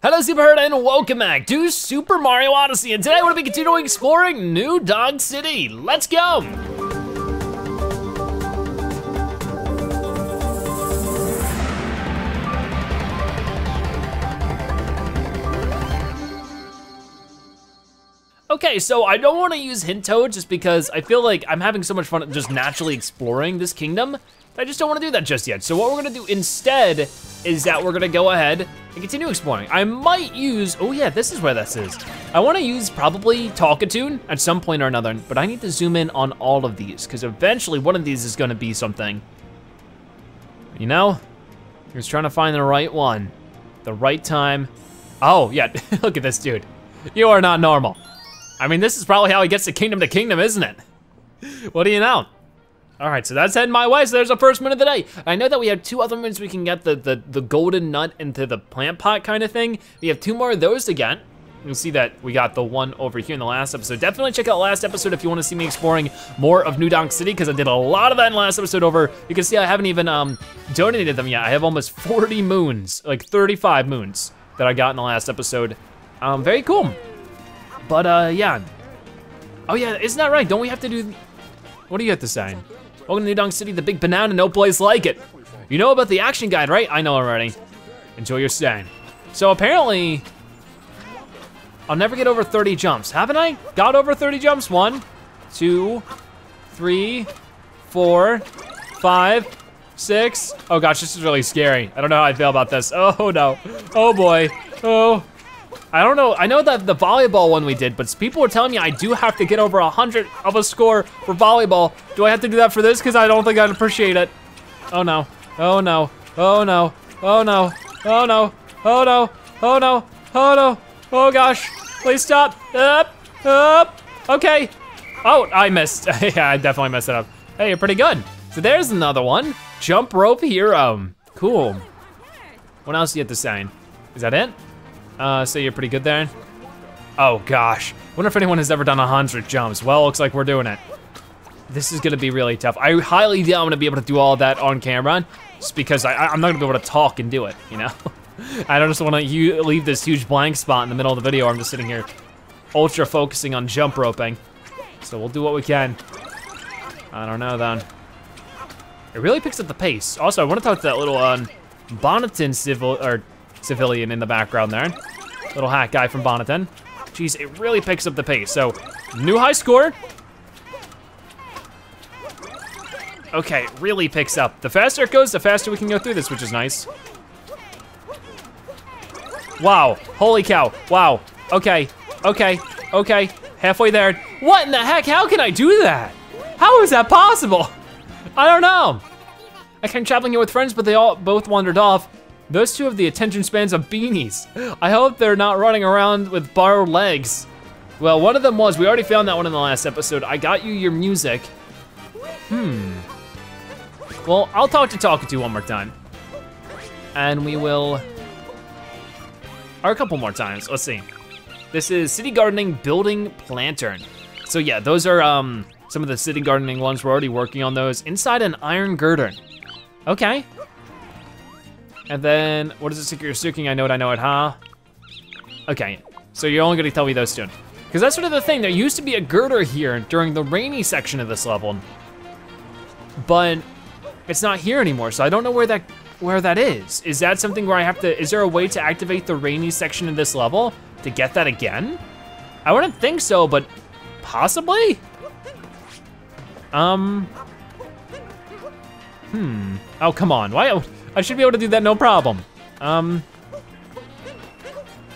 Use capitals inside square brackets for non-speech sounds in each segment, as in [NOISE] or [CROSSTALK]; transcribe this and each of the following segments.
Hello Superherd and welcome back to Super Mario Odyssey and today we're gonna be continuing exploring New Donk City. Let's go! Okay, so I don't wanna use Hint Toad just because I feel like I'm having so much fun just naturally exploring this kingdom. I just don't wanna do that just yet. So what we're gonna do instead is that we're gonna go ahead and continue exploring. I might use, oh yeah, this is where this is. I wanna use probably Talkatoo at some point or another, but I need to zoom in on all of these because eventually one of these is gonna be something. You know, just trying to find the right one, the right time. Oh yeah, [LAUGHS] look at this dude. You are not normal. I mean, this is probably how he gets to kingdom to kingdom, isn't it? What do you know? All right, so that's heading my way, so there's our first moon of the day. I know that we have two other moons we can get the, the, the golden nut into the plant pot kind of thing. We have two more of those to get. You'll see that we got the one over here in the last episode. Definitely check out last episode if you wanna see me exploring more of New Donk City, because I did a lot of that in the last episode over. You can see I haven't even um, donated them yet. I have almost 40 moons, like 35 moons that I got in the last episode. Um, very cool. But uh, yeah. Oh yeah, isn't that right? Don't we have to do, what do you have to say? Welcome to New Donk City, the big banana, no place like it. You know about the action guide, right? I know already. Enjoy your stay. So apparently, I'll never get over 30 jumps. Haven't I got over 30 jumps? One, two, three, four, five, six. Oh gosh, this is really scary. I don't know how I feel about this. Oh no, oh boy, oh. I don't know, I know that the volleyball one we did, but people were telling me I do have to get over 100 of a score for volleyball. Do I have to do that for this? Because I don't think I'd appreciate it. Oh no, oh no, oh no, oh no, oh no, oh no, oh no, oh no, oh gosh. Please stop, up, up, okay. Oh, I missed, [LAUGHS] yeah, I definitely messed it up. Hey, you're pretty good. So there's another one. Jump rope hero, cool. What else do you have to sign? Is that it? Uh, so you're pretty good there? Oh gosh, wonder if anyone has ever done a 100 jumps. Well, looks like we're doing it. This is gonna be really tough. I highly doubt I'm gonna be able to do all that on camera, just because I, am not gonna be able to talk and do it, you know? [LAUGHS] I don't just wanna leave this huge blank spot in the middle of the video where I'm just sitting here ultra focusing on jump roping. So we'll do what we can. I don't know then. It really picks up the pace. Also, I wanna talk to that little um, Bonneton civil, or civilian in the background there. Little hat guy from Bonneton. Jeez, it really picks up the pace. So, new high score. Okay, really picks up. The faster it goes, the faster we can go through this, which is nice. Wow, holy cow, wow. Okay, okay, okay, halfway there. What in the heck, how can I do that? How is that possible? [LAUGHS] I don't know. I came traveling here with friends, but they all both wandered off. Those two have the attention spans of beanies. I hope they're not running around with borrowed legs. Well, one of them was, we already found that one in the last episode. I got you your music. Hmm. Well, I'll talk to Talkatoo one more time. And we will, or a couple more times, let's see. This is City Gardening Building Plantern. So yeah, those are um some of the city gardening ones. We're already working on those. Inside an iron girder. Okay, and then, what is it, you're Suking? I know it, I know it, huh? Okay, so you're only gonna tell me those two. Because that's sort of the thing, there used to be a girder here during the rainy section of this level. But it's not here anymore, so I don't know where that where that is. Is that something where I have to, is there a way to activate the rainy section of this level to get that again? I wouldn't think so, but possibly? Um, hmm, oh, come on, why? I should be able to do that no problem. Um,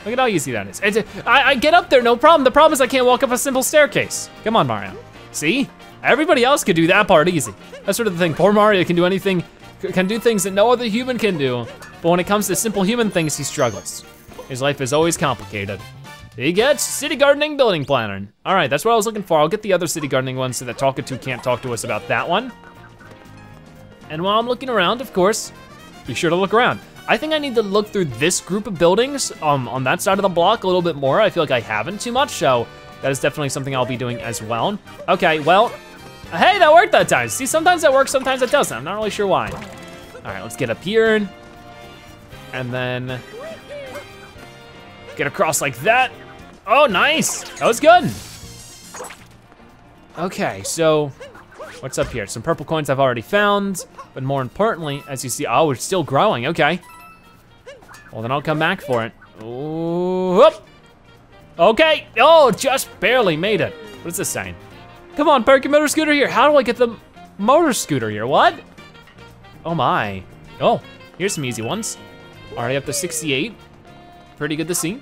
look at how easy that is. It's, I, I get up there, no problem. The problem is I can't walk up a simple staircase. Come on, Mario. See? Everybody else could do that part easy. That's sort of the thing. Poor Mario can do anything, can do things that no other human can do. But when it comes to simple human things, he struggles. His life is always complicated. He gets city gardening building planner. All right, that's what I was looking for. I'll get the other city gardening one so that Talkatoo can't talk to us about that one. And while I'm looking around, of course, be sure to look around. I think I need to look through this group of buildings um, on that side of the block a little bit more. I feel like I haven't too much, so that is definitely something I'll be doing as well. Okay, well, hey, that worked that time. See, sometimes that works, sometimes it doesn't. I'm not really sure why. All right, let's get up here. And then, Get across like that. Oh, nice, that was good. Okay, so what's up here? Some purple coins I've already found, but more importantly, as you see, oh, it's still growing, okay. Well, then I'll come back for it. Ooh, whoop. Okay, oh, just barely made it. What is this saying? Come on, park motor scooter here. How do I get the motor scooter here? What? Oh my. Oh, here's some easy ones. Already up to 68. Pretty good to see.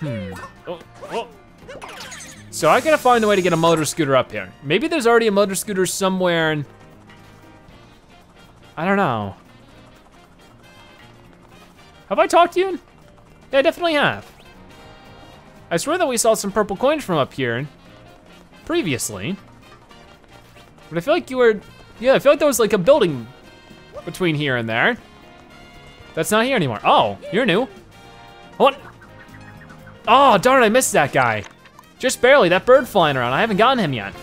Hmm. Oh, oh. So I gotta find a way to get a motor scooter up here. Maybe there's already a motor scooter somewhere and I don't know. Have I talked to you? Yeah, I definitely have. I swear that we saw some purple coins from up here previously. But I feel like you were, yeah, I feel like there was like a building between here and there. That's not here anymore. Oh, you're new. What? Oh, darn, I missed that guy. Just barely, that bird flying around. I haven't gotten him yet.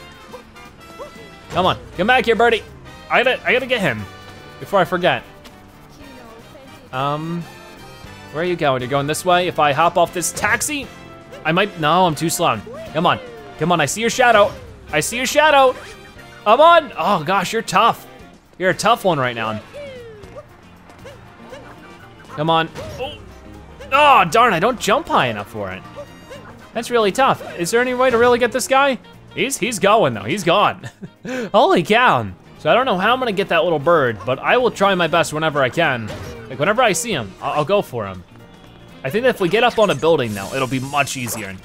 Come on, come back here, birdie. I gotta, I gotta get him before I forget. Um, where are you going? You're going this way? If I hop off this taxi, I might, no, I'm too slow. Come on, come on, I see your shadow. I see your shadow. Come on. Oh gosh, you're tough. You're a tough one right now. Come on. Oh, oh darn, I don't jump high enough for it. That's really tough. Is there any way to really get this guy? He's he's going though, he's gone. [LAUGHS] Holy cow. So I don't know how I'm gonna get that little bird, but I will try my best whenever I can. Like whenever I see him, I'll, I'll go for him. I think that if we get up on a building though, it'll be much easier. It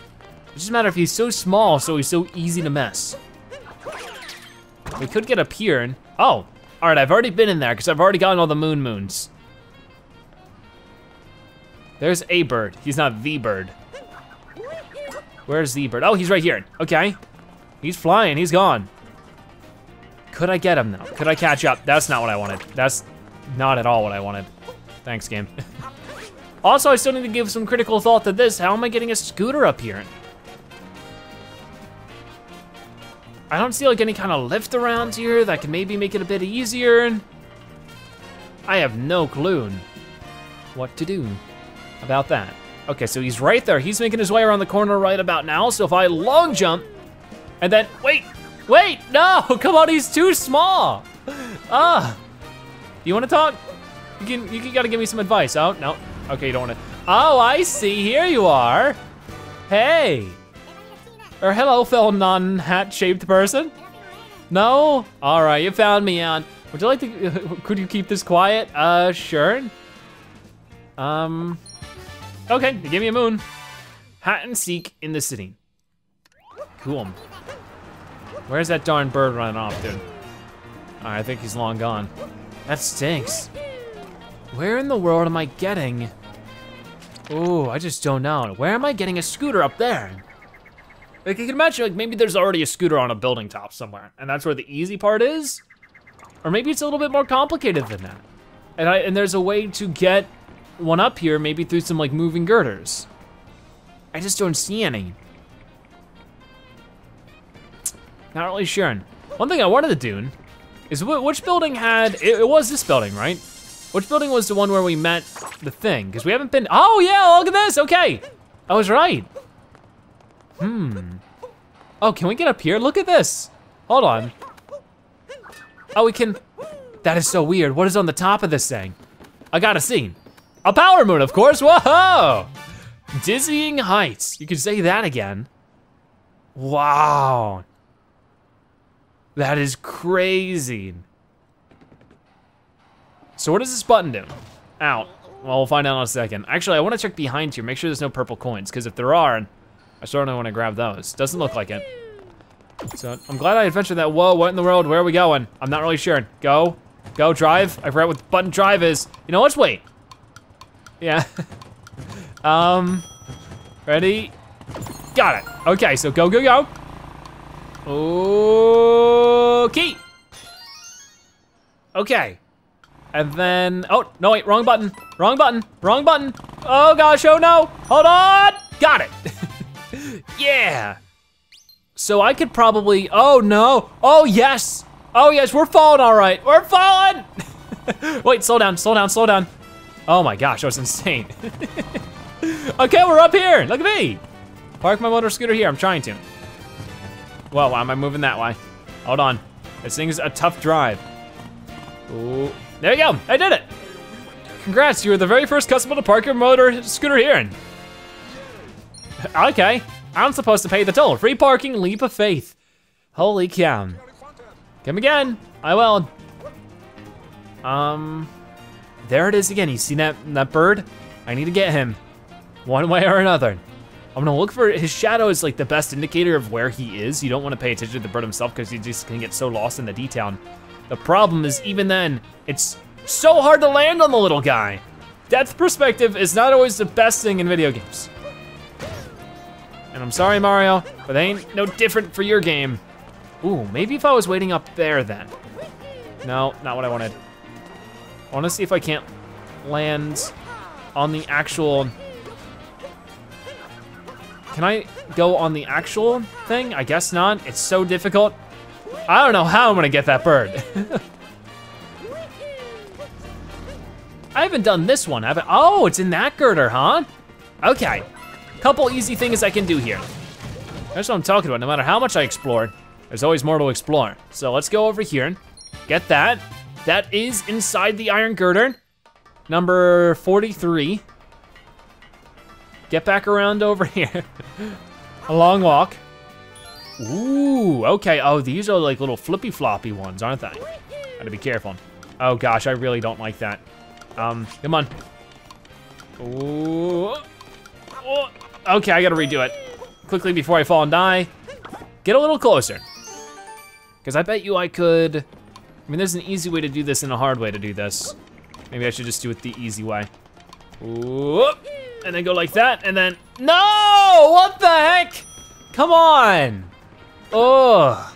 doesn't matter if he's so small, so he's so easy to miss. We could get up here and, oh, all right, I've already been in there because I've already gotten all the moon moons. There's a bird, he's not the bird. Where's the bird? Oh, he's right here, okay. He's flying, he's gone. Could I get him though? Could I catch up? That's not what I wanted. That's not at all what I wanted. Thanks, game. [LAUGHS] also, I still need to give some critical thought to this. How am I getting a scooter up here? I don't see like any kind of lift around here that can maybe make it a bit easier. I have no clue what to do about that. Okay, so he's right there. He's making his way around the corner right about now. So if I long jump and then, wait, wait, no, [LAUGHS] come on, he's too small. Ah, you wanna talk? You can, you gotta give me some advice. Oh, no, okay, you don't wanna. Oh, I see, here you are. Hey. Or hello, fellow non-hat shaped person. No? All right, you found me on. Would you like to, [LAUGHS] could you keep this quiet? Uh, sure. Um, okay, give me a moon. Hat and seek in the city. Cool. Where's that darn bird running off, dude? I think he's long gone. That stinks. Where in the world am I getting? Oh, I just don't know. Where am I getting a scooter up there? Like, you can imagine, like, maybe there's already a scooter on a building top somewhere, and that's where the easy part is. Or maybe it's a little bit more complicated than that. And, I, and there's a way to get one up here, maybe through some, like, moving girders. I just don't see any. Not really sure. One thing I wanted to do is which building had, it, it was this building, right? Which building was the one where we met the thing? Because we haven't been, oh yeah, look at this, okay. I was right. Hmm. Oh, can we get up here? Look at this. Hold on. Oh, we can, that is so weird. What is on the top of this thing? I got a scene. A power moon, of course, whoa! Dizzying heights, you could say that again. Wow. That is crazy. So what does this button do? Out. Well, we'll find out in a second. Actually, I wanna check behind here, make sure there's no purple coins, because if there are, I certainly wanna grab those. Doesn't look like it. So I'm glad I adventured that. Whoa, what in the world? Where are we going? I'm not really sure. Go, go, drive. I forgot what button drive is. You know, let's wait. Yeah. [LAUGHS] um, ready? Got it. Okay, so go, go, go. Okay. Okay. And then, oh, no, wait, wrong button, wrong button, wrong button. Oh gosh, oh no, hold on. Got it. [LAUGHS] yeah. So I could probably, oh no, oh yes. Oh yes, we're falling all right, we're falling. [LAUGHS] wait, slow down, slow down, slow down. Oh my gosh, that was insane. [LAUGHS] okay, we're up here, look at me. Park my motor scooter here, I'm trying to. Well, why am I moving that way? Hold on, this thing's a tough drive. Ooh, there you go, I did it. Congrats, you were the very first customer to park your motor scooter here. okay, I'm supposed to pay the toll. Free parking, leap of faith. Holy cow. Come again, I will. Um, there it is again. You see that, that bird? I need to get him, one way or another. I'm gonna look for, his shadow is like the best indicator of where he is. You don't wanna pay attention to the bird himself because you just can get so lost in the detail. The problem is even then, it's so hard to land on the little guy. Depth perspective is not always the best thing in video games. And I'm sorry, Mario, but they ain't no different for your game. Ooh, maybe if I was waiting up there then. No, not what I wanted. I wanna see if I can't land on the actual, can I go on the actual thing? I guess not, it's so difficult. I don't know how I'm gonna get that bird. [LAUGHS] I haven't done this one, have I? Oh, it's in that girder, huh? Okay, couple easy things I can do here. That's what I'm talking about, no matter how much I explore, there's always more to explore. So let's go over here, and get that. That is inside the iron girder, number 43. Get back around over [LAUGHS] here. A long walk. Ooh, okay. Oh, these are like little flippy floppy ones, aren't they? Gotta be careful. Oh gosh, I really don't like that. Um, come on. Ooh. Oh. Okay, I gotta redo it. Quickly before I fall and die. Get a little closer. Because I bet you I could, I mean, there's an easy way to do this and a hard way to do this. Maybe I should just do it the easy way. Ooh. And then go like that, and then, no! What the heck? Come on. Oh,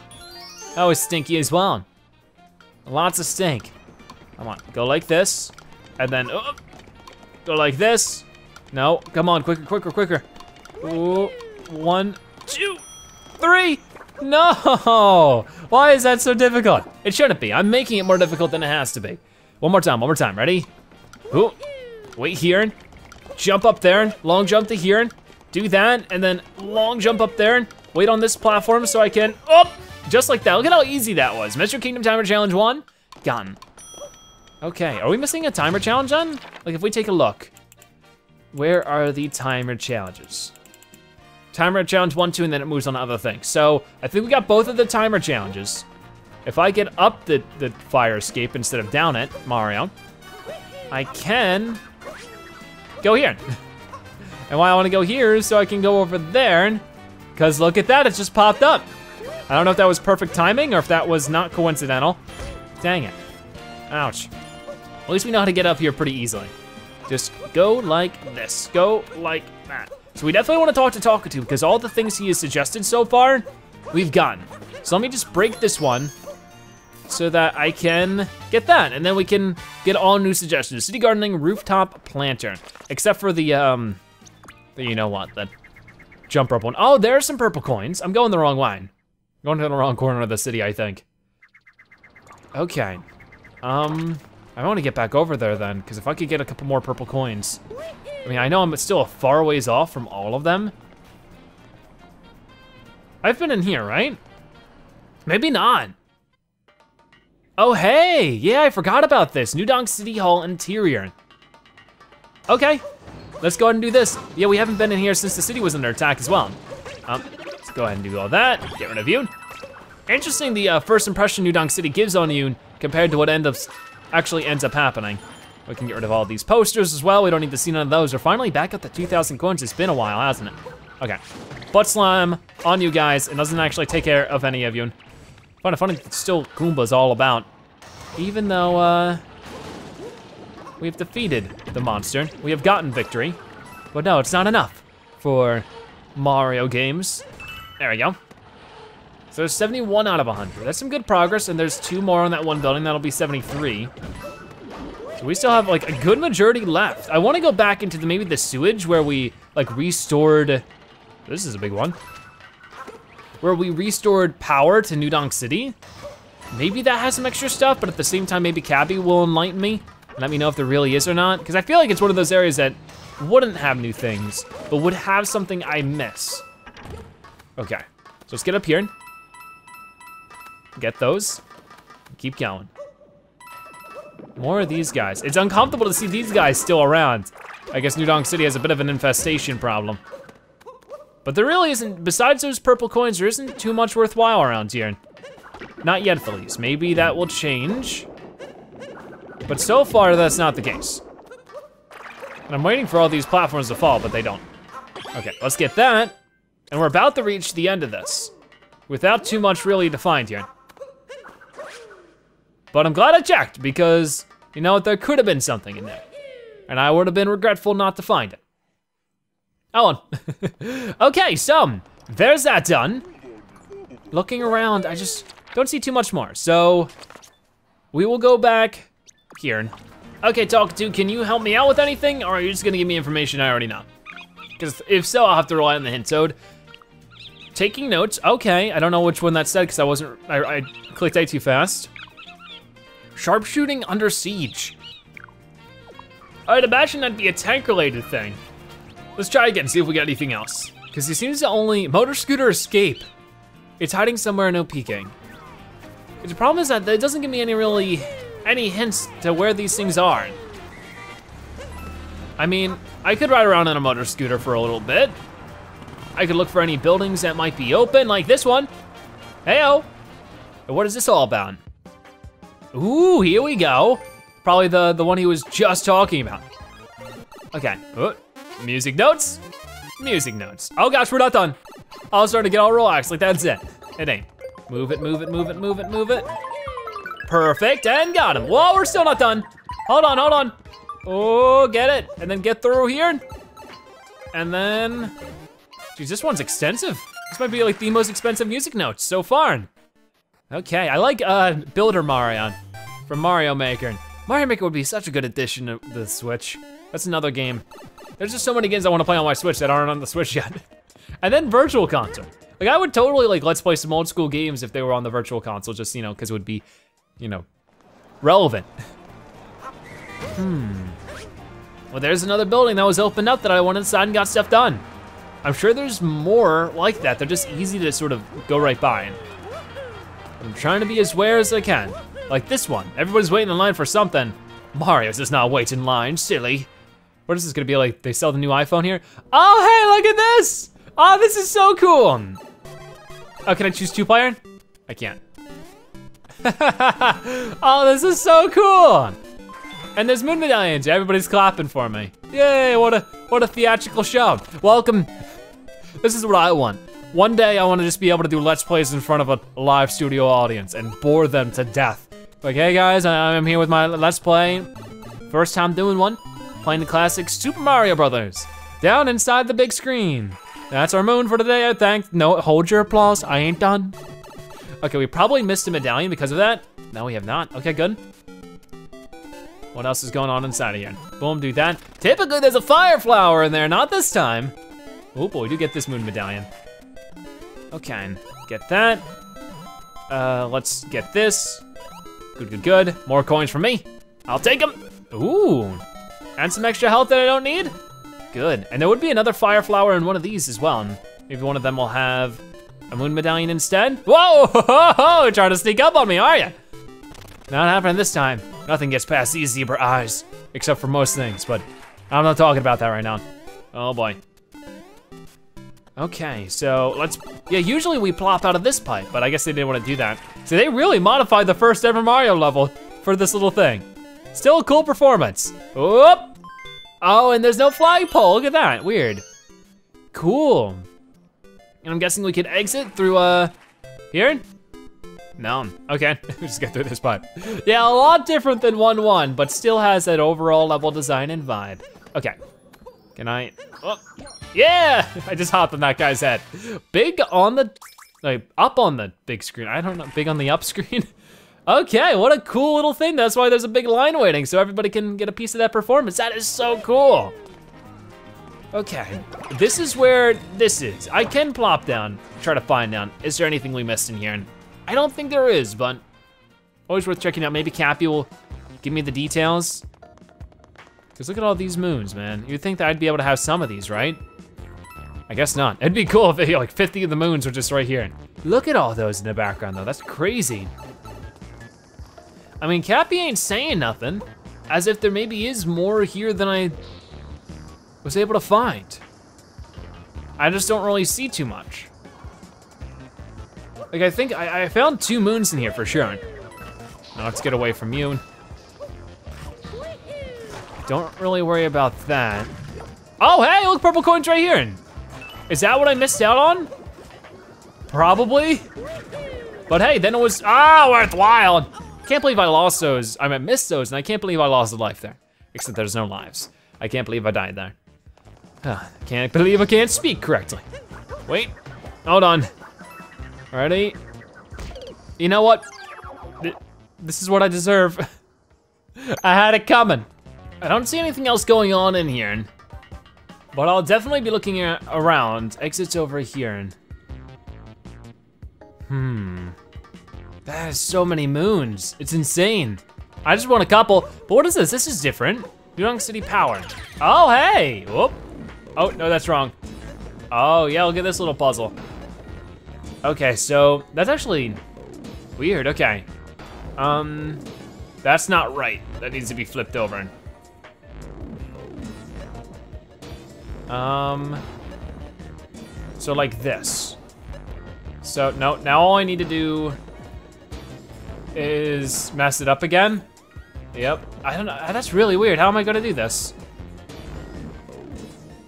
that was stinky as well. Lots of stink. Come on, go like this, and then oh, go like this. No, come on, quicker, quicker, quicker. Ooh, one, two, three. No, why is that so difficult? It shouldn't be. I'm making it more difficult than it has to be. One more time, one more time, ready? Ooh, wait here, jump up there, and long jump to here, do that, and then long jump up there, and wait on this platform so I can, oh, just like that. Look at how easy that was. Mr. Kingdom Timer Challenge one, gone. Okay, are we missing a timer challenge then? Like if we take a look, where are the timer challenges? Timer challenge one, two, and then it moves on to other things. So I think we got both of the timer challenges. If I get up the, the fire escape instead of down it, Mario, I can go here. [LAUGHS] and why I wanna go here is so I can go over there, because look at that, it just popped up. I don't know if that was perfect timing or if that was not coincidental. Dang it. Ouch. At least we know how to get up here pretty easily. Just go like this, go like. So we definitely wanna talk to Talkatoo because all the things he has suggested so far, we've gotten. So let me just break this one so that I can get that. And then we can get all new suggestions. City gardening, rooftop planter. Except for the, um, the, you know what, the jump rope one. Oh, there's some purple coins. I'm going the wrong way. I'm going to the wrong corner of the city, I think. Okay. Um, I wanna get back over there then, because if I could get a couple more purple coins. I mean, I know I'm still a far ways off from all of them. I've been in here, right? Maybe not. Oh, hey, yeah, I forgot about this. New Donk City Hall interior. Okay, let's go ahead and do this. Yeah, we haven't been in here since the city was under attack as well. Um, let's go ahead and do all that, get rid of you. Interesting the uh, first impression New Donk City gives on you compared to what end up, actually ends up happening. We can get rid of all these posters as well. We don't need to see none of those. We're finally back at the 2,000 coins. It's been a while, hasn't it? Okay, butt slime on you guys. It doesn't actually take care of any of you. Of funny, it's still Goomba's all about. Even though uh, we have defeated the monster, we have gotten victory. But no, it's not enough for Mario games. There we go. So there's 71 out of 100. That's some good progress, and there's two more on that one building. That'll be 73. We still have like a good majority left. I wanna go back into the maybe the sewage where we like restored, this is a big one, where we restored power to New Donk City. Maybe that has some extra stuff, but at the same time, maybe Cappy will enlighten me and Let me know if there really is or not, because I feel like it's one of those areas that wouldn't have new things, but would have something I miss. Okay, so let's get up here. Get those, keep going. More of these guys. It's uncomfortable to see these guys still around. I guess New Donk City has a bit of an infestation problem. But there really isn't, besides those purple coins, there isn't too much worthwhile around here. Not yet, at. Maybe that will change. But so far, that's not the case. And I'm waiting for all these platforms to fall, but they don't. Okay, let's get that. And we're about to reach the end of this without too much really to find here. But I'm glad I checked because, you know, what, there could have been something in there. And I would have been regretful not to find it. Oh, [LAUGHS] okay, so there's that done. Looking around, I just don't see too much more. So we will go back here. Okay, Talkatoo, can you help me out with anything? Or are you just gonna give me information I already know? Because if so, I'll have to rely on the hint toad. Taking notes, okay. I don't know which one that said because I wasn't, I, I clicked A too fast. Sharpshooting under siege. I'd imagine that'd be a tank related thing. Let's try again, see if we got anything else. Because he seems to only, motor scooter escape. It's hiding somewhere, no peeking. The problem is that it doesn't give me any really, any hints to where these things are. I mean, I could ride around on a motor scooter for a little bit. I could look for any buildings that might be open, like this one. Heyo. What is this all about? Ooh, here we go. Probably the, the one he was just talking about. Okay, oh, music notes, music notes. Oh gosh, we're not done. I was starting to get all relaxed, like that's it. It ain't. Move it, move it, move it, move it, move it. Perfect, and got him. Whoa, we're still not done. Hold on, hold on. Oh, get it, and then get through here. And then, geez, this one's extensive. This might be like the most expensive music notes so far. Okay, I like uh, Builder Mario from Mario Maker. Mario Maker would be such a good addition to the Switch. That's another game. There's just so many games I want to play on my Switch that aren't on the Switch yet. [LAUGHS] and then Virtual Console. Like I would totally like let's play some old school games if they were on the Virtual Console, just you know, because it would be, you know, relevant. [LAUGHS] hmm. Well, there's another building that was opened up that I went inside and got stuff done. I'm sure there's more like that. They're just easy to sort of go right by. I'm trying to be as aware as I can. Like this one, everybody's waiting in line for something. Mario's does not waiting in line, silly. What is this gonna be like? They sell the new iPhone here? Oh, hey, look at this! Oh, this is so cool! Oh, can I choose two player? I can't. [LAUGHS] oh, this is so cool! And there's moon medallions, everybody's clapping for me. Yay, what a, what a theatrical show. Welcome, this is what I want. One day I wanna just be able to do Let's Plays in front of a live studio audience and bore them to death. Like, hey guys, I'm here with my Let's Play. First time doing one, playing the classic Super Mario Brothers. Down inside the big screen. That's our moon for today, I think. No, hold your applause, I ain't done. Okay, we probably missed a medallion because of that. No, we have not, okay, good. What else is going on inside of here? Boom, do that. Typically there's a fire flower in there, not this time. Oh boy, we do get this moon medallion. Okay, get that. Uh, let's get this. Good, good, good. More coins for me. I'll take them. Ooh, and some extra health that I don't need. Good, and there would be another fire flower in one of these as well. Maybe one of them will have a moon medallion instead. Whoa, [LAUGHS] ho, ho, ho, trying to sneak up on me, are you? Not happening this time. Nothing gets past these zebra eyes, except for most things, but I'm not talking about that right now. Oh boy. Okay, so let's, yeah, usually we plop out of this pipe, but I guess they didn't want to do that. So they really modified the first ever Mario level for this little thing. Still a cool performance. Whoop! Oh, and there's no flagpole, look at that, weird. Cool. And I'm guessing we could exit through, uh, here? No, okay, [LAUGHS] We just get through this pipe. Yeah, a lot different than 1-1, but still has that overall level design and vibe. Okay, can I, oh, yeah! [LAUGHS] I just hopped on that guy's head. Big on the, like, up on the big screen. I don't know, big on the up screen. [LAUGHS] okay, what a cool little thing. That's why there's a big line waiting, so everybody can get a piece of that performance. That is so cool. Okay, this is where this is. I can plop down, try to find down. Is there anything we missed in here? I don't think there is, but always worth checking out. Maybe Cappy will give me the details. Because look at all these moons, man. You'd think that I'd be able to have some of these, right? I guess not. It'd be cool if know, like 50 of the moons were just right here. Look at all those in the background though, that's crazy. I mean, Cappy ain't saying nothing, as if there maybe is more here than I was able to find. I just don't really see too much. Like I think, I, I found two moons in here for sure. Now let's get away from you. Don't really worry about that. Oh, hey, look, purple coins right here. Is that what I missed out on? Probably. But hey, then it was, ah, worthwhile. Can't believe I lost those. I mean, missed those, and I can't believe I lost a life there. Except there's no lives. I can't believe I died there. Can't believe I can't speak correctly. Wait, hold on. Ready? You know what? This is what I deserve. [LAUGHS] I had it coming. I don't see anything else going on in here. But I'll definitely be looking around. Exits over here. Hmm. That is so many moons. It's insane. I just want a couple. But what is this? This is different. Yurong City Power. Oh, hey. Whoop. Oh, no, that's wrong. Oh, yeah, look at this little puzzle. Okay, so that's actually weird. Okay. Um, that's not right. That needs to be flipped over. Um, so like this. So no, now all I need to do is mess it up again. Yep, I don't know, that's really weird. How am I gonna do this?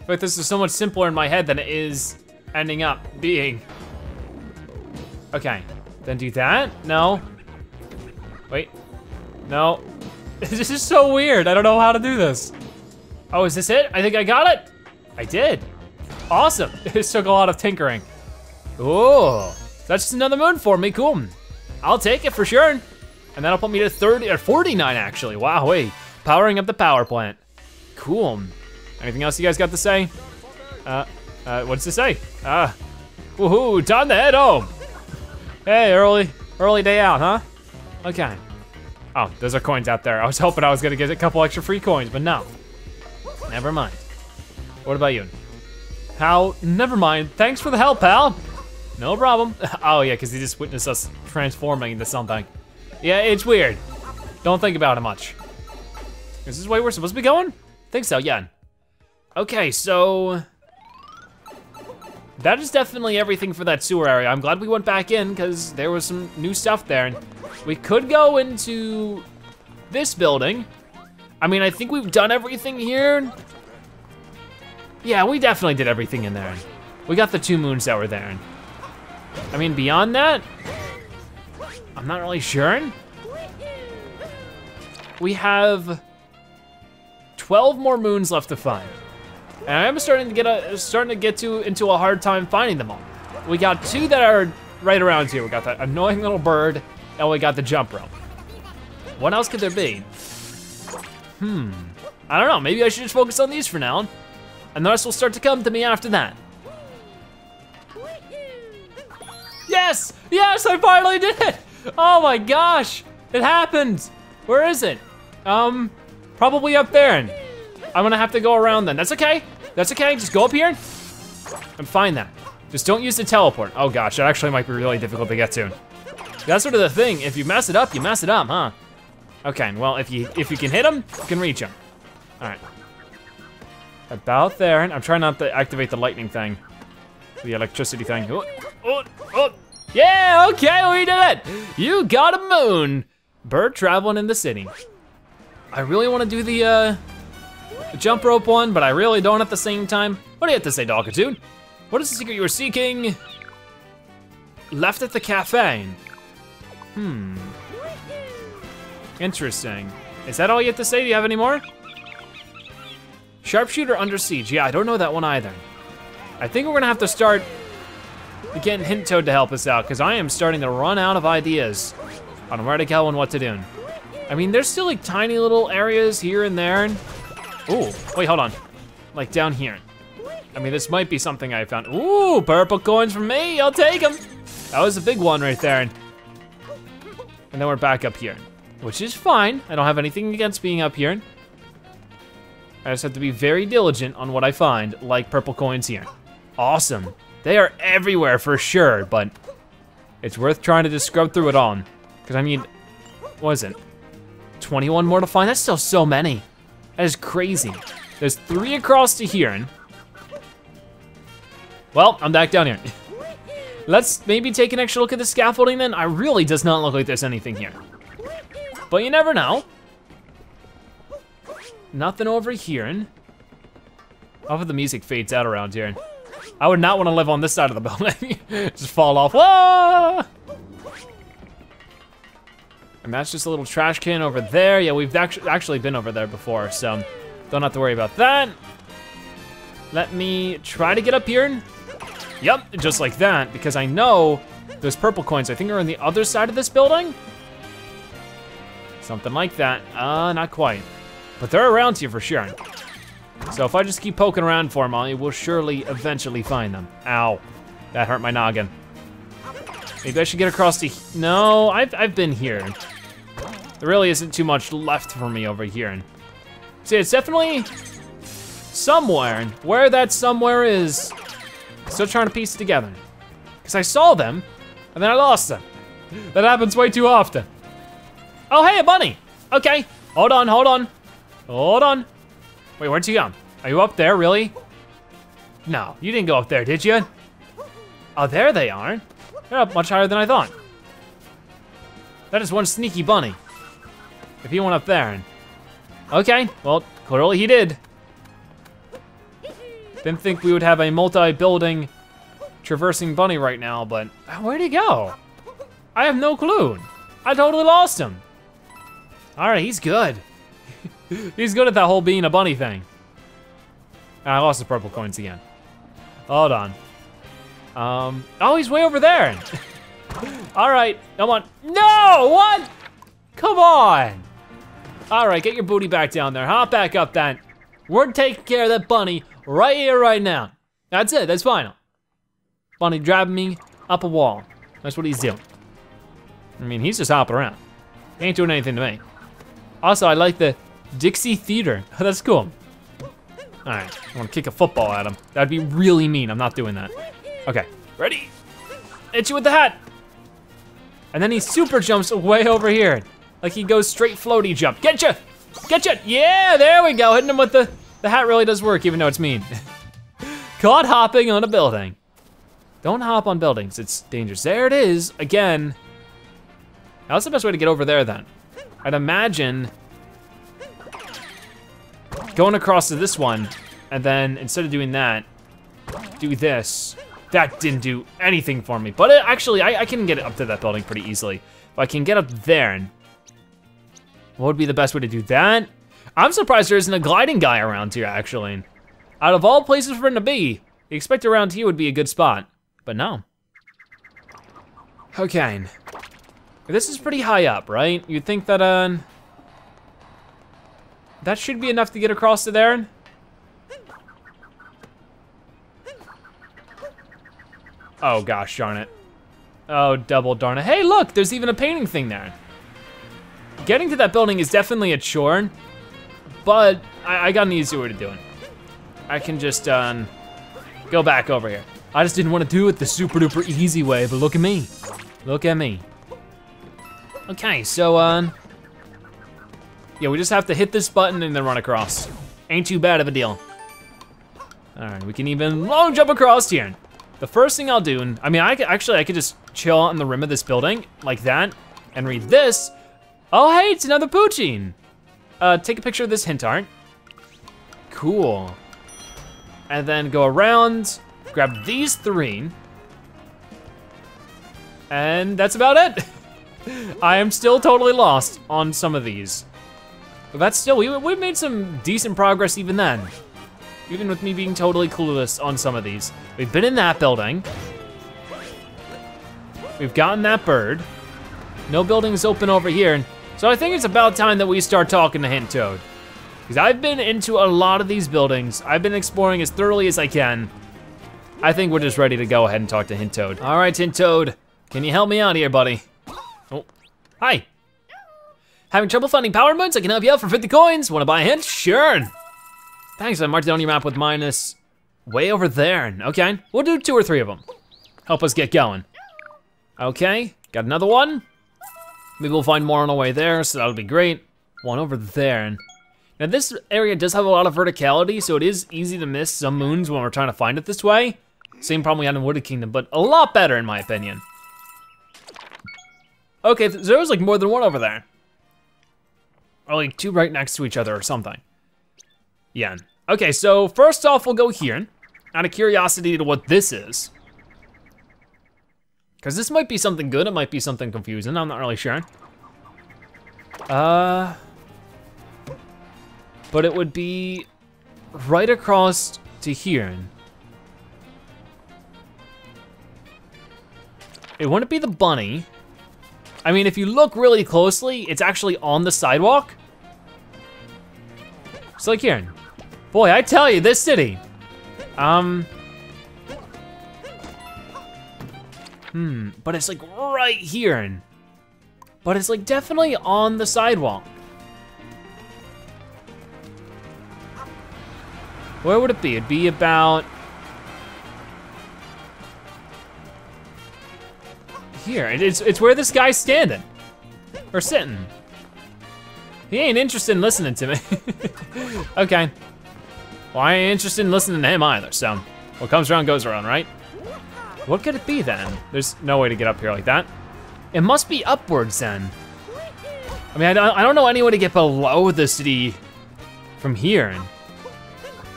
But this is so much simpler in my head than it is ending up being. Okay, then do that, no. Wait, no. [LAUGHS] This is so weird, I don't know how to do this. Oh, is this it? I think I got it. I did. Awesome. [LAUGHS] This took a lot of tinkering. Oh, that's just another moon for me, cool. I'll take it for sure. And that'll put me to 30, or 49 actually. Wow, wait. Powering up the power plant. Cool. Anything else you guys got to say? Uh, uh, what's this say? Uh, woohoo, time to head home. Hey, early, early day out, huh? Okay. Oh, those are coins out there. I was hoping I was gonna get a couple extra free coins, but no. Never mind. What about you? How? Never mind. Thanks for the help, pal. No problem. [LAUGHS] Oh yeah, because he just witnessed us transforming into something. Yeah, it's weird. Don't think about it much. Is this the way we're supposed to be going? Think so, yeah. Okay, so... That is definitely everything for that sewer area. I'm glad we went back in because there was some new stuff there. And we could go into this building. I mean, I think we've done everything here. Yeah, we definitely did everything in there. We got the two moons that were there. I mean, beyond that, I'm not really sure. We have 12 more moons left to find. And I am starting to get a, starting to get to into a hard time finding them all. We got two that are right around here. We got that annoying little bird, and we got the jump rope. What else could there be? Hmm, I don't know, maybe I should just focus on these for now and the rest will start to come to me after that. Yes, yes, I finally did it. Oh my gosh, it happened. Where is it? Um, probably up there. I'm gonna have to go around then. That's okay, that's okay, just go up here and I'm find that. Just don't use the teleport. Oh gosh, that actually might be really difficult to get to. That's sort of the thing, if you mess it up, you mess it up, huh? Okay, well, if you if you can hit him, you can reach him. All right. About there. And I'm trying not to activate the lightning thing. The electricity thing. Oh, oh, oh. Yeah, okay, we did it. You got a moon. Bird traveling in the city. I really want to do the uh, jump rope one, but I really don't at the same time. What do you have to say, Talkatoo? What is the secret you were seeking? Left at the cafe. Hmm. Interesting. Is that all you have to say? Do you have any more? Sharpshooter Under Siege. Yeah, I don't know that one either. I think we're gonna have to start getting Hint Toad to help us out because I am starting to run out of ideas on where to go and what to do. I mean, there's still like tiny little areas here and there. And... Ooh, wait, hold on. Like down here. I mean, this might be something I found. Ooh, purple coins for me, I'll take them. That was a big one right there. And, And then we're back up here, which is fine. I don't have anything against being up here. I just have to be very diligent on what I find, like purple coins here. Awesome. They are everywhere for sure, but it's worth trying to just scrub through it all. Because I mean, what is it? 21 more to find? That's still so many. That is crazy. There's three across to here. and Well, I'm back down here. [LAUGHS] Let's maybe take an extra look at the scaffolding then. I really does not look like there's anything here. But you never know. Nothing over here. Hope the music fades out around here. I would not want to live on this side of the [LAUGHS] building. just fall off. And that's just a little trash can over there. Yeah, we've actually actually been over there before, so don't have to worry about that. Let me try to get up here. Yep, just like that, because I know those purple coins, I think are on the other side of this building. Something like that. Uh, not quite. But they're around here for sure. So if I just keep poking around for them, I will surely eventually find them. Ow, that hurt my noggin. Maybe I should get across to, no, I've, I've been here. There really isn't too much left for me over here. See, it's definitely somewhere. Where that somewhere is, still trying to piece it together. Because I saw them, and then I lost them. That happens way too often. Oh, hey, a bunny. Okay, hold on, hold on. Hold on. Wait, where'd you go? Are you up there, really? No, you didn't go up there, did you? Oh, there they are. They're up much higher than I thought. That is one sneaky bunny. If he went up there. Okay, well, clearly he did. Didn't think we would have a multi-building traversing bunny right now, but uh, where'd he go? I have no clue. I totally lost him. All right, he's good. [LAUGHS] he's good at that whole being a bunny thing. I lost the purple coins again. Hold on. Um, oh, he's way over there. [LAUGHS] All right, come on. No, what? Come on. All right, get your booty back down there. Hop back up then. We're taking care of that bunny right here, right now. That's it, that's final. Bunny driving me up a wall. That's what he's doing. I mean, he's just hopping around. He ain't doing anything to me. Also, I like the Dixie Theater. [LAUGHS] that's cool. All right, I wanna kick a football at him. That'd be really mean, I'm not doing that. Okay, ready? Hit you with the hat. And then he super jumps way over here. Like he goes straight floaty jump. Get you, get you. Yeah, there we go. Hitting him with the, the hat really does work, even though it's mean. [LAUGHS] Caught hopping on a building. Don't hop on buildings, it's dangerous. There it is, again. How's the best way to get over there then? I'd imagine going across to this one, and then instead of doing that, do this. That didn't do anything for me, but it, actually, I, I can get up to that building pretty easily. If I can get up there, and what would be the best way to do that? I'm surprised there isn't a gliding guy around here, actually. Out of all places for him to be, you expect around here would be a good spot, but no. Okay. This is pretty high up, right? You'd think that, uh, that should be enough to get across to there. Oh gosh, darn it. Oh, double darn it. Hey, look, there's even a painting thing there. Getting to that building is definitely a chore, but I, I got an easier way to do it. I can just um, go back over here. I just didn't want to do it the super duper easy way, but look at me. Look at me. Okay, so, um, yeah, we just have to hit this button and then run across. Ain't too bad of a deal. All right, we can even long jump across here. The first thing I'll do, and I mean, I could, actually, I could just chill on the rim of this building like that and read this, Oh, hey, it's another Poochyene. Uh, take a picture of this hint art. Cool. And then go around, grab these three. And that's about it. [LAUGHS] I am still totally lost on some of these. But that's still, we, we've made some decent progress even then. Even with me being totally clueless on some of these. We've been in that building. We've gotten that bird. No buildings open over here. So I think it's about time that we start talking to Hint Toad. Because I've been into a lot of these buildings. I've been exploring as thoroughly as I can. I think we're just ready to go ahead and talk to Hint Toad. All right, Hint Toad, can you help me out here, buddy? Oh, hi. Having trouble finding power moons? I can help you out for 50 coins. Wanna buy a hint? Sure. Thanks, I marked it on your map with minus way over there. Okay, we'll do two or three of them. Help us get going. Okay, got another one. Maybe we'll find more on our way there, so that'll be great. One over there. Now this area does have a lot of verticality, so it is easy to miss some moons when we're trying to find it this way. Same problem we had in Wooded Kingdom, but a lot better in my opinion. Okay, there was like more than one over there. Or like two right next to each other or something. Yeah. Okay, so first off, we'll go here. Out of curiosity to what this is. Because this might be something good, it might be something confusing, I'm not really sure. Uh, but it would be right across to here. It wouldn't be the bunny. I mean, if you look really closely, it's actually on the sidewalk. So like here. Boy, I tell you, this city. Um. Hmm, but it's like right here. But it's like definitely on the sidewalk. Where would it be? It'd be about here. It's, it's where this guy's standing. Or sitting. He ain't interested in listening to me. [LAUGHS] okay. Well, I ain't interested in listening to him either, so what comes around goes around, right? What could it be then? There's no way to get up here like that. It must be upwards then. I mean, I don't, I don't know any way to get below the city from here. And,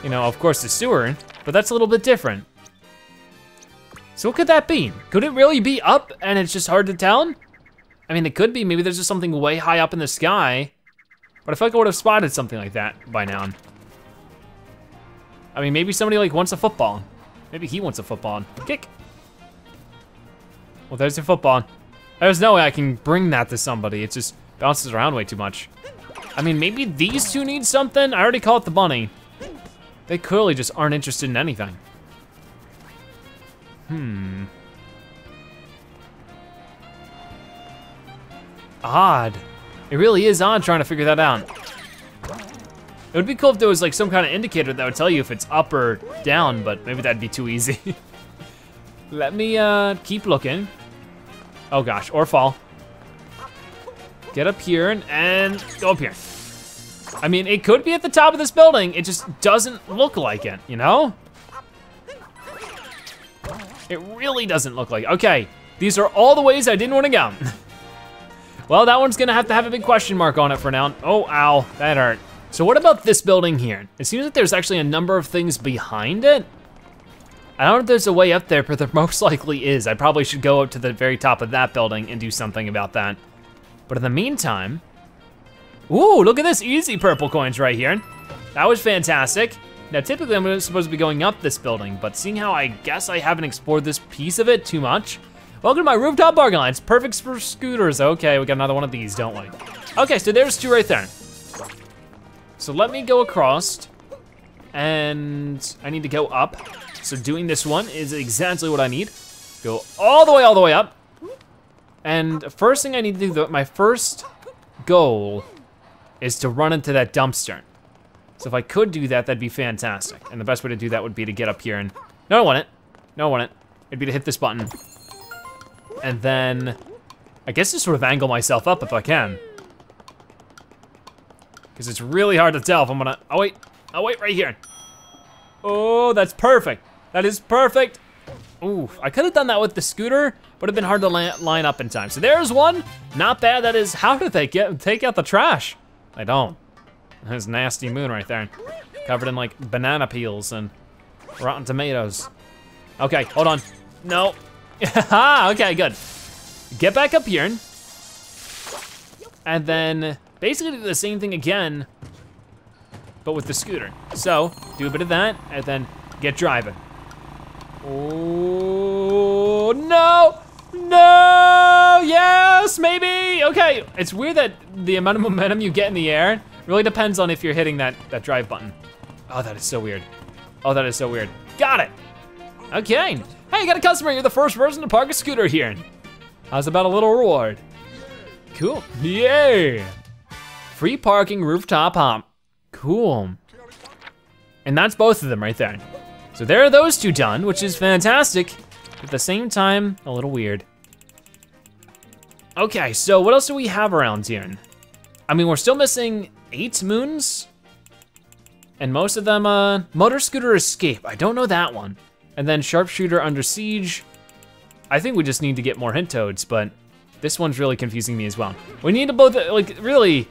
You know, of course the sewer, but that's a little bit different. So what could that be? Could it really be up and it's just hard to tell? I mean, it could be, maybe there's just something way high up in the sky, but I feel like I would have spotted something like that by now. I mean, maybe somebody like wants a football. Maybe he wants a football. Kick. Well, there's a football. There's no way I can bring that to somebody. It just bounces around way too much. I mean, maybe these two need something. I already caught the bunny. They clearly just aren't interested in anything. Hmm. Odd. It really is odd trying to figure that out. It would be cool if there was like some kind of indicator that would tell you if it's up or down, but maybe that'd be too easy. [LAUGHS] Let me uh, keep looking. Oh gosh, or fall. Get up here and, and go up here. I mean, it could be at the top of this building, it just doesn't look like it, you know? It really doesn't look like, okay. These are all the ways I didn't wanna go. [LAUGHS] well, that one's gonna have to have a big question mark on it for now. Oh, ow, that hurt. So what about this building here? It seems like there's actually a number of things behind it. I don't know if there's a way up there, but there [LAUGHS] most likely is. I probably should go up to the very top of that building and do something about that. But in the meantime, ooh, look at this, easy purple coins right here. That was fantastic. Now, typically I'm supposed to be going up this building, but seeing how I guess I haven't explored this piece of it too much, welcome to my rooftop bargain line. It's perfect for scooters. Okay, we got another one of these, don't we? Okay, so there's two right there. So let me go across, and I need to go up. So doing this one is exactly what I need. Go all the way, all the way up. And first thing I need to do, my first goal is to run into that dumpster. So if I could do that, that'd be fantastic. And the best way to do that would be to get up here and, no, I want it. No, I want it. It'd be to hit this button. And then, I guess just sort of angle myself up if I can. Because it's really hard to tell if I'm gonna, oh wait, oh wait, right here. Oh, that's perfect. That is perfect. Ooh, I could have done that with the scooter, but it'd been hard to line up in time. So there's one, not bad. That is, how did they get take out the trash? I don't. There's nasty moon right there. Covered in like banana peels and rotten tomatoes. Okay, hold on. No. [LAUGHS] okay, good. Get back up here. And then basically do the same thing again, but with the scooter. So, do a bit of that, and then get driving. Oh, no! No! Yes, maybe! Okay, it's weird that the amount of momentum you get in the air really depends on if you're hitting that, that drive button. Oh, that is so weird. Oh, that is so weird. Got it! Okay. Hey, you got a customer. You're the first person to park a scooter here. How's about a little reward? Cool. Yay! Free parking rooftop hop. Cool. And that's both of them right there. So there are those two done, which is fantastic. At the same time, a little weird. Okay, so what else do we have around here? I mean, we're still missing eight moons. And most of them, uh, Motor Scooter Escape. I don't know that one. And then Sharpshooter Under Siege. I think we just need to get more hint toads, but this one's really confusing me as well. We need to both, like, really,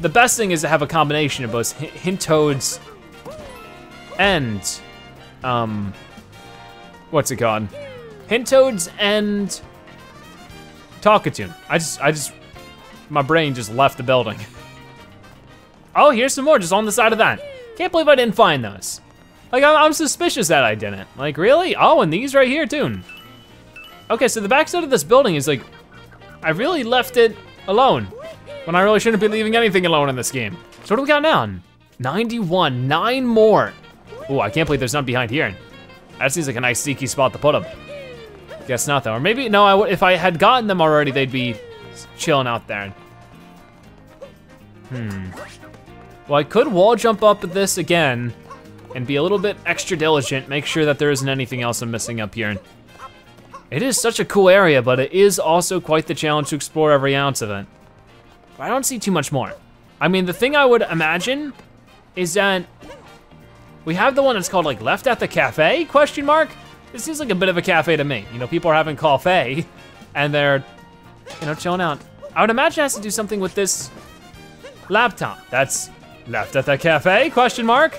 the best thing is to have a combination of both hint toads and, um, what's it called? Hint toads and Talkatoo. I just, I just, my brain just left the building. [LAUGHS] oh, here's some more just on the side of that. Can't believe I didn't find those. Like, I'm, I'm suspicious that I didn't. Like, really? Oh, and these right here, too. Okay, so the backside of this building is like, I really left it alone when I really shouldn't be leaving anything alone in this game. So what do we got now? 91, nine more. Oh, I can't believe there's none behind here. That seems like a nice sneaky spot to put them. Guess not though, or maybe, no, I if I had gotten them already, they'd be chilling out there. Hmm. Well, I could wall jump up this again and be a little bit extra diligent, make sure that there isn't anything else I'm missing up here. It is such a cool area, but it is also quite the challenge to explore every ounce of it. But I don't see too much more. I mean, the thing I would imagine is that we have the one that's called like left at the cafe, question mark? This seems like a bit of a cafe to me. You know, people are having coffee and they're, you know, chilling out. I would imagine it has to do something with this laptop. That's left at the cafe, question mark?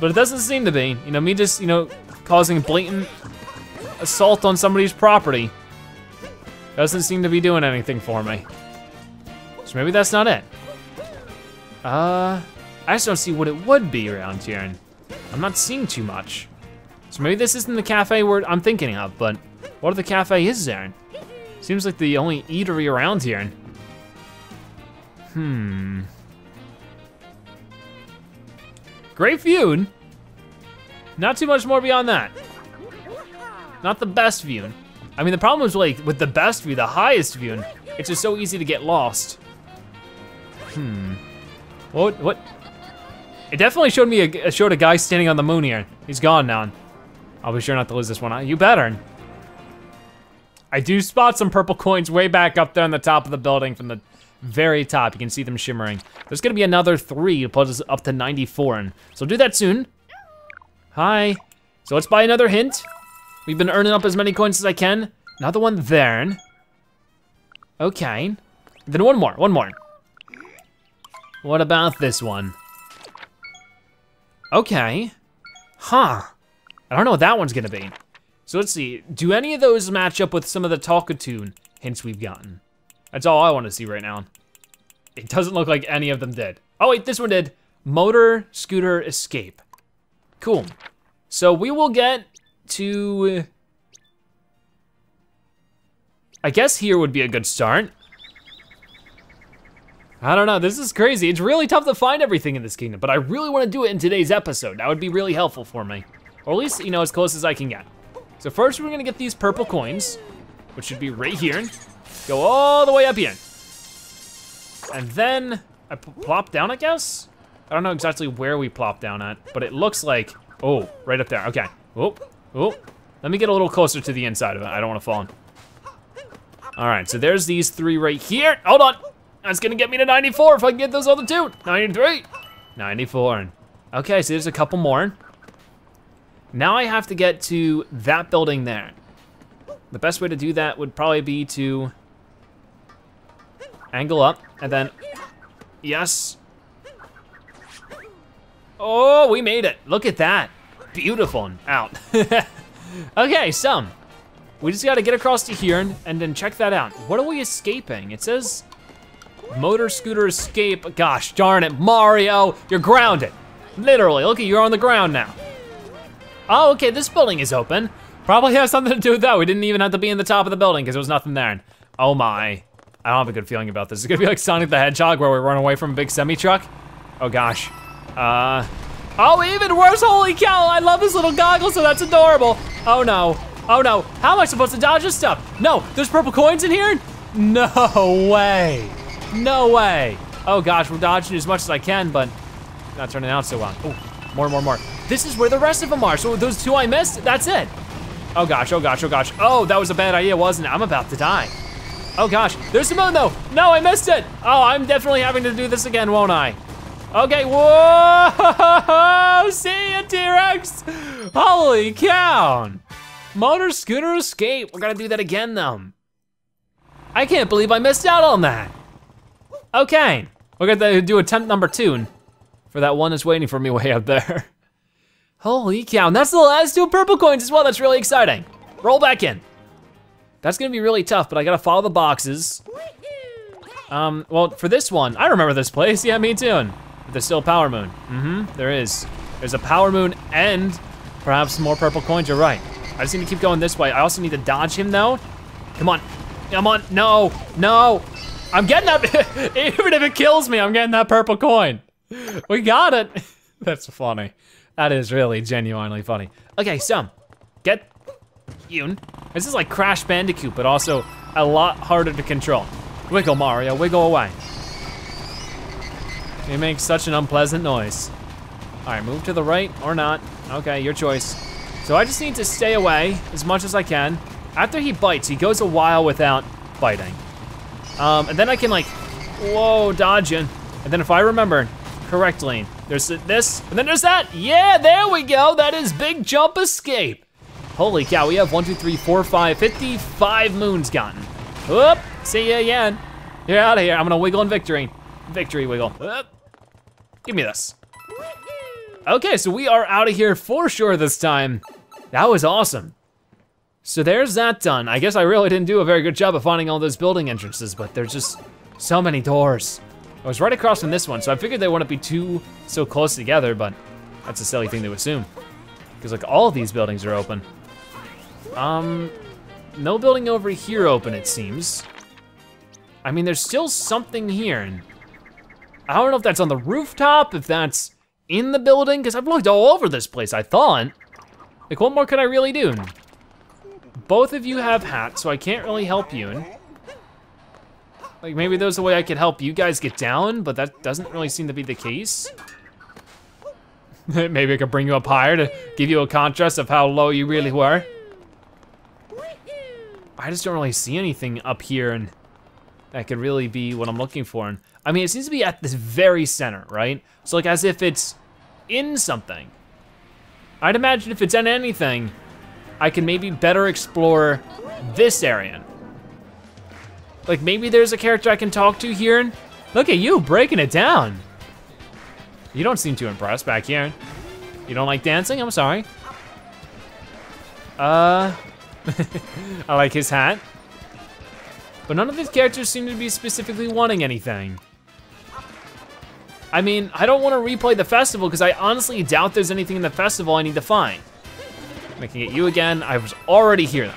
But it doesn't seem to be. You know, me just, you know, causing blatant assault on somebody's property doesn't seem to be doing anything for me. So maybe that's not it. Uh, I just don't see what it would be around here. And I'm not seeing too much. So maybe this isn't the cafe where I'm thinking of, but what if the cafe is there? Seems like the only eatery around here. Hmm. Great view. Not too much more beyond that. Not the best view. I mean, the problem is like with the best view, the highest view, it's just so easy to get lost. Hmm. What, what? It definitely showed me, a, showed a guy standing on the moon here. He's gone now. I'll be sure not to lose this one. You better. I do spot some purple coins way back up there on the top of the building from the very top. You can see them shimmering. There's gonna be another three to put us up to 94. And So do that soon. Hi. So let's buy another hint. We've been earning up as many coins as I can. Another one there. Okay. Then one more, one more. What about this one? Okay. Huh. I don't know what that one's gonna be. So let's see, do any of those match up with some of the Talkatoo hints we've gotten? That's all I wanna see right now. It doesn't look like any of them did. Oh wait, this one did. Motor Scooter Escape. Cool. So we will get to, I guess here would be a good start. I don't know, this is crazy. It's really tough to find everything in this kingdom, but I really wanna do it in today's episode. That would be really helpful for me. Or at least, you know, as close as I can get. So first we're gonna get these purple coins, which should be right here. Go all the way up here. And then I plop down, I guess? I don't know exactly where we plop down at, but it looks like, oh, right up there, okay. Oh, Oh, let me get a little closer to the inside of it. I don't want to fall in. All right, so there's these three right here. Hold on. That's gonna get me to 94 if I can get those other two. 93, 94. Okay, so there's a couple more. Now I have to get to that building there. The best way to do that would probably be to angle up and then, yes. Oh, we made it. Look at that. Beautiful, out. [LAUGHS] okay, so, we just gotta get across to here and then check that out. What are we escaping? It says motor scooter escape. Gosh darn it, Mario, you're grounded. Literally, look at you're on the ground now. Oh, okay, this building is open. Probably [LAUGHS] has something to do with that. We didn't even have to be in the top of the building because there was nothing there. Oh my, I don't have a good feeling about this. It's gonna be like Sonic the Hedgehog where we run away from a big semi-truck. Oh gosh. Uh, Oh, even worse, holy cow, I love his little goggles, so that's adorable. Oh no, oh no, how am I supposed to dodge this stuff? No, there's purple coins in here? No way, no way. Oh gosh, we're dodging as much as I can, but not turning out so well. Oh, more, more, more. This is where the rest of them are. So those two I missed, that's it. Oh gosh, oh gosh, oh gosh. Oh, that was a bad idea, wasn't it? I'm about to die. Oh gosh, there's Simone though. No, I missed it. Oh, I'm definitely having to do this again, won't I? Okay, whoa! [LAUGHS] See ya, T-Rex! Holy cow! Motor scooter escape. We're gonna do that again though. I can't believe I missed out on that. Okay, we're gonna do attempt number two for that one that's waiting for me [LAUGHS] way up there. Holy cow, and that's the last two purple coins as well. That's really exciting. Roll back in. That's gonna be really tough, but I gotta follow the boxes. Um, well, for this one, I remember this place. [LAUGHS] Yeah, me too. There's still a power moon. Mm-hmm, there is. There's a power moon and perhaps more purple coins, you're right. I just need to keep going this way. I also need to dodge him though. Come on, come on, no, no. I'm getting that, [LAUGHS] even if it kills me, I'm getting that purple coin. We got it. [LAUGHS] That's funny. That is really genuinely funny. Okay, so, get Yoon. This is like Crash Bandicoot, but also a lot harder to control. Wiggle, Mario, wiggle away. It makes such an unpleasant noise. All right, move to the right or not. Okay, your choice. So I just need to stay away as much as I can. After he bites, he goes a while without biting. Um, and then I can like, whoa, dodging. And then if I remember correctly, there's this, and then there's that. Yeah, there we go. That is big jump escape. Holy cow, we have one, two, three, four, five, 55 moons gotten. Whoop, see ya again. You're out of here. I'm gonna wiggle in victory. Victory wiggle. Whoop. Give me this. Okay, so we are out of here for sure this time. That was awesome. So there's that done. I guess I really didn't do a very good job of finding all those building entrances, but there's just so many doors. I was right across from this one, so I figured they wouldn't be too so close together, but that's a silly thing to assume. Because like all of these buildings are open. Um, no building over here open, it seems. I mean, there's still something here, and I don't know if that's on the rooftop, if that's in the building, because I've looked all over this place, I thought. Like, what more could I really do? Both of you have hats, so I can't really help you. And, Like, maybe there's a way I could help you guys get down, but that doesn't really seem to be the case. [LAUGHS] maybe I could bring you up higher to give you a contrast of how low you really were. I just don't really see anything up here and that could really be what I'm looking for. And I mean, it seems to be at this very center, right? So like as if it's in something. I'd imagine if it's in anything, I can maybe better explore this area. Like maybe there's a character I can talk to here. And look at you breaking it down. You don't seem too impressed back here. You don't like dancing? I'm sorry. Uh, [LAUGHS] I like his hat. But none of these characters seem to be specifically wanting anything. I mean, I don't want to replay the festival because I honestly doubt there's anything in the festival I need to find. Making it you again, I was already here though.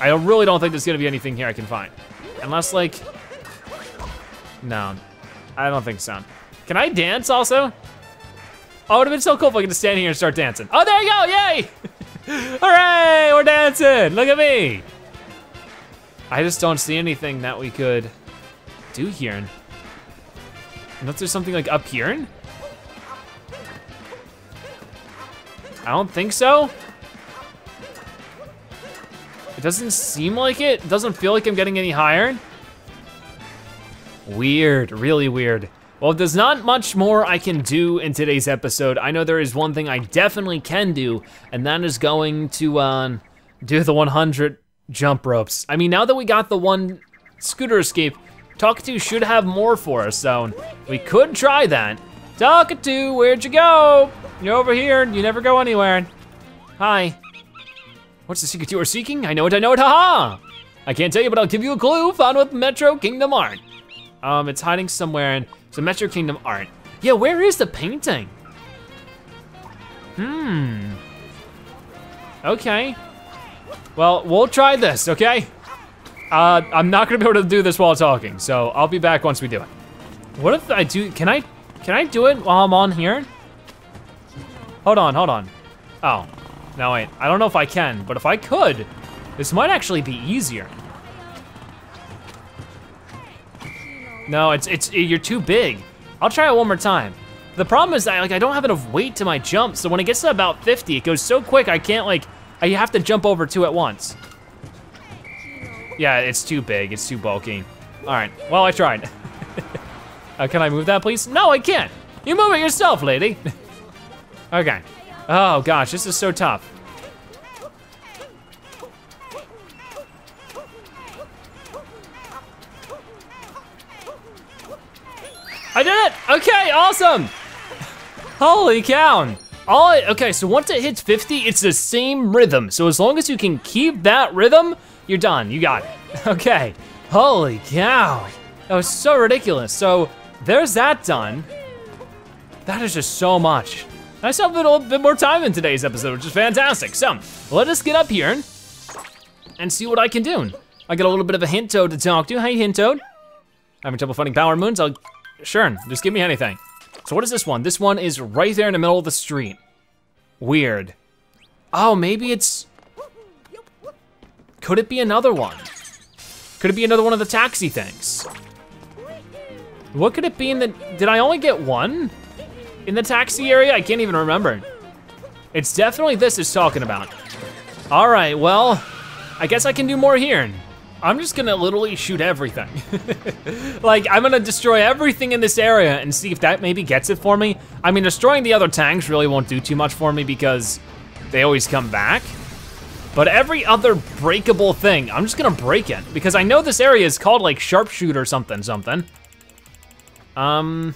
I really don't think there's gonna be anything here I can find. Unless like, no, I don't think so. Can I dance also? Oh, it would've been so cool if I could just stand here and start dancing. Oh, there you go, yay! [LAUGHS] Hooray, we're dancing, look at me. I just don't see anything that we could do here. Unless there's something like up here? I don't think so. It doesn't seem like it. It doesn't feel like I'm getting any higher. Weird, really weird. Well, there's not much more I can do in today's episode. I know there is one thing I definitely can do, and that is going to uh, do the 100 jump ropes. I mean, now that we got the one scooter escape, Talkatoo should have more for us, so we could try that. Talkatoo, where'd you go? You're over here, you never go anywhere. Hi. What's the secret you are seeking? I know it, I know it, haha! I can't tell you, but I'll give you a clue, found with Metro Kingdom Art. Um, it's hiding somewhere in so Metro Kingdom art. Yeah, where is the painting? Hmm. Okay. Well, we'll try this, okay? Uh, I'm not gonna be able to do this while talking, so I'll be back once we do it. What if I do, can I, can I do it while I'm on here? Hold on, hold on. Oh, no wait, I don't know if I can, but if I could, this might actually be easier. No, it's, it's, you're too big. I'll try it one more time. The problem is that like I don't have enough weight to my jump, so when it gets to about 50, it goes so quick I can't like, I have to jump over two at once. Yeah, it's too big, it's too bulky. All right, well, I tried. [LAUGHS] uh, can I move that, please? No, I can't. You move it yourself, lady. [LAUGHS] okay. Oh gosh, this is so tough. I did it! Okay, awesome! Holy cow! All okay, so once it hits 50, it's the same rhythm. So as long as you can keep that rhythm, you're done, you got it. [LAUGHS] Okay, holy cow. That was so ridiculous. So there's that done. That is just so much. I still have a little bit more time in today's episode, which is fantastic. So let us get up here and see what I can do. I got a little bit of a hint toad to talk to. Hey, hint toad. Having trouble finding power moons? I'll Sure, just give me anything. So what is this one? This one is right there in the middle of the street. Weird. Oh, maybe it's, could it be another one? Could it be another one of the taxi things? What could it be in the, did I only get one? In the taxi area? I can't even remember. It's definitely this is talking about. All right, well, I guess I can do more here. I'm just gonna literally shoot everything. [LAUGHS] like, I'm gonna destroy everything in this area and see if that maybe gets it for me. I mean, destroying the other tanks really won't do too much for me because they always come back. But every other breakable thing, I'm just gonna break it because I know this area is called like sharpshoot or something something. Um,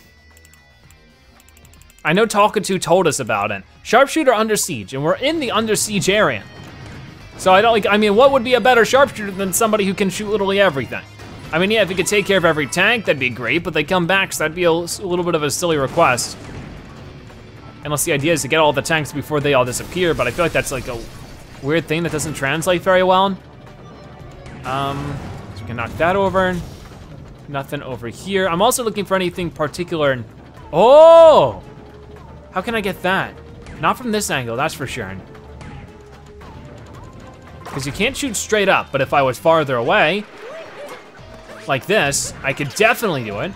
I know Talkatoo told us about it. Sharpshooter under siege, and we're in the under siege area. So I don't like, I mean, what would be a better sharpshooter than somebody who can shoot literally everything? I mean, yeah, if you could take care of every tank, that'd be great, but they come back, so that'd be a, a little bit of a silly request. Unless the idea is to get all the tanks before they all disappear, but I feel like that's like a weird thing that doesn't translate very well. Um, so we can knock that over. Nothing over here. I'm also looking for anything particular. And Oh! How can I get that? Not from this angle, that's for sure. Because you can't shoot straight up, but if I was farther away, like this, I could definitely do it.